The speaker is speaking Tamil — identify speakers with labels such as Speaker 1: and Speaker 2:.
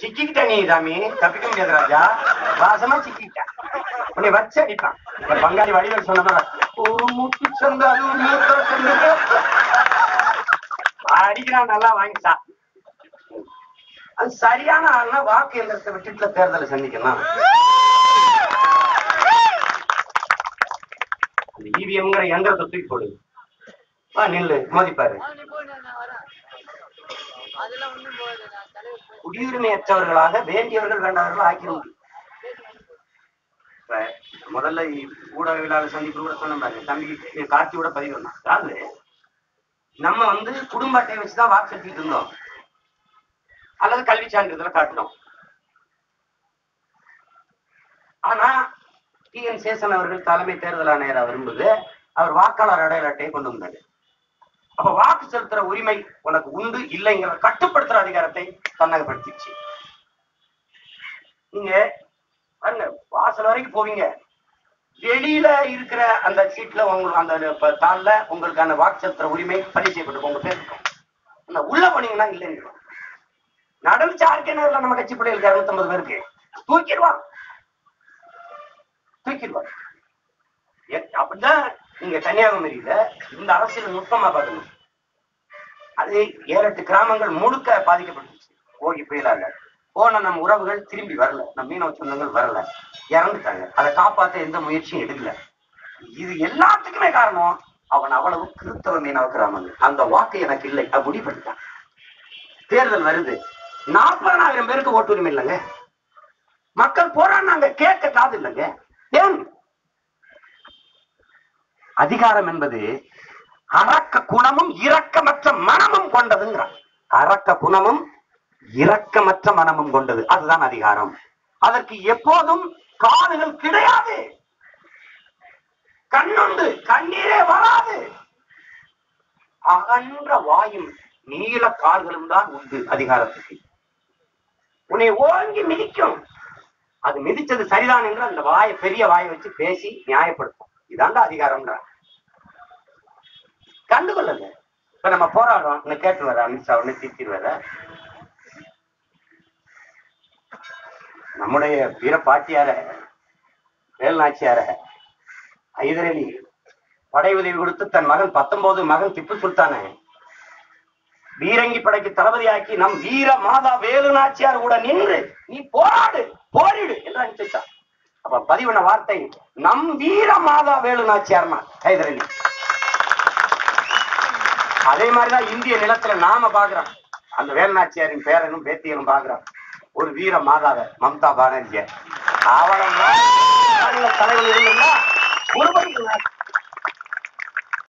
Speaker 1: சிக்கிக்கிட்ட நீ சாமி. தப்பிக்க முடியாது ராஜா. வாசமா சிக்கிக்கிட்ட உன்னை வச்சு அடிப்பான். பங்காளி வடிவர் சொன்ன ஒரு முட்டு சந்தா அடிக்கிறான் நல்லா வாங்கிச்சா. அது சரியான ஆள்னா வாக்கு எந்திரத்தை விட்டுட்டுல தேர்தலை சந்திக்கலாம். அந்த இவிஎம்ங்கிற எந்திரத்தை தூக்கி போடு. வா நில்லு. மோதிப்பாரு. குடியுரிமையற்றவர்களாக வேண்டியவர்கள் வேண்டாதவர்கள் ஆக்கிடும் இப்ப முதல்ல ஊடகவியலாளர் சந்திப்பு கூட சொன்ன தம்பி இ- கார்த்தியோட பதிவு அதாவது நம்ம வந்து குடும்ப அட்டையை வச்சுதான் வாக்கு செலுத்திட்டு இருந்தோம். அல்லது கல்வி சான்றிதழ காட்டினோம். ஆனா டி என் சேசன் அவர்கள் தலைமை தேர்தல் ஆணையர் விரும்புது அவர் வாக்காளர் அடையாள அட்டையை கொண்டு வந்தாரு. அப்ப வாக்கு செலுத்துற உரிமை உனக்கு உண்டு இல்லைங்கிற கட்டுப்படுத்துற அதிகாரத்தை தன்னகப்படுத்திச்சு நீங்க பாருங்க வாசல் வரைக்கும் போவீங்க. வெளியில இருக்கிற அந்த சீட்ல உங்களுக்கு அந்த தாள்ல உங்களுக்கான வாக்கு செலுத்துற உரிமை பதிவு செய்யப்பட்டு உங்க பேர் இருக்கும். ஆனா உள்ள போனீங்கன்னா இல்லைன்னு நடந்துச்சு ஆர்கேனர்ல நம்ம கட்சி பிள்ளைகளுக்கு இருநூத்தம்பது பேருக்கு தூக்கிடுவான் தூக்கிடுவான் அப்படிதான் நீங்க கன்னியாகுமரியில இந்த அரசியல் நுட்பமா பார்க்கணும். அது ஏழு எட்டு கிராமங்கள் முழுக்க பாதிக்கப்பட்டுச்சு. ஓகி புயலாக போன நம்ம உறவுகள் திரும்பி வரல. நம்ம மீனவ சொந்தங்கள் வரல. இறந்துட்டாங்க. அதை காப்பாத்த எந்த முயற்சியும் எடுக்கல. இது எல்லாத்துக்குமே காரணம் அவன் அவ்வளவு கிறிஸ்தவ மீனவ கிராமங்கள். அந்த வாக்கு எனக்கு இல்லை. அது முடிவெடுத்தான். தேர்தல் வருது. நாற்பதனாயிரம் பேருக்கு ஓட்டுரிமை இல்லைங்க. மக்கள் போராடினாங்க. கேட்க காது இல்லைங்க. ஏன்? அதிகாரம் என்பது அரக்க குணமும் இரக்கமற்ற மனமும் கொண்டதுங்கிறார். அரக்க குணமும் இரக்கமற்ற மனமும் கொண்டது. அதுதான் அதிகாரம். அதற்கு எப்போதும் காதுகள் கிடையாது. கண்ணுண்டு கண்ணீரே வராது. அகன்ற வாயும் நீல கால்களும் தான் உண்டு அதிகாரத்துக்கு. உன்னை ஓங்கி மிதிக்கும். அது மிதிச்சது சரிதான் என்று அந்த வாயை பெரிய வாயை வச்சு பேசி நியாயப்படுத்தும். இதாண்டா அதிகாரம்ன்ற கண்டுகொள்ளல. இப்ப நம்ம போராடுறோம். இன்னும் கேட்டு வர அமித்ஷா ஒண்ணு தீர்த்திட்டு வர நம்முடைய வீர பாட்டியார வேல்நாச்சியார ஐதரலி படை உதவி கொடுத்து தன் மகன் பத்தொன்பது மகன் திப்பு சுல்தானை வீரங்கி படைக்கு தளபதி ஆக்கி நம் வீர மாதா வேலு நாச்சியார் கூட நின்று நீ போராடு போரிடு என்று அனுப்பிச்சான். அப்ப பதிவுன வார்த்தை நம் வீர மாதா வேலு நாச்சியார்னா ஹைதர் அதே மாதிரிதான் இந்திய நிலத்துல நாம பாக்குறோம். அந்த வேல்நாச்சியாரின் பேரனும் பேத்தியனும் பாக்குறோம். ஒரு வீர மாதாவ மம்தா பானர்ஜி அவளம் தலைவர் இருந்தா ஒரு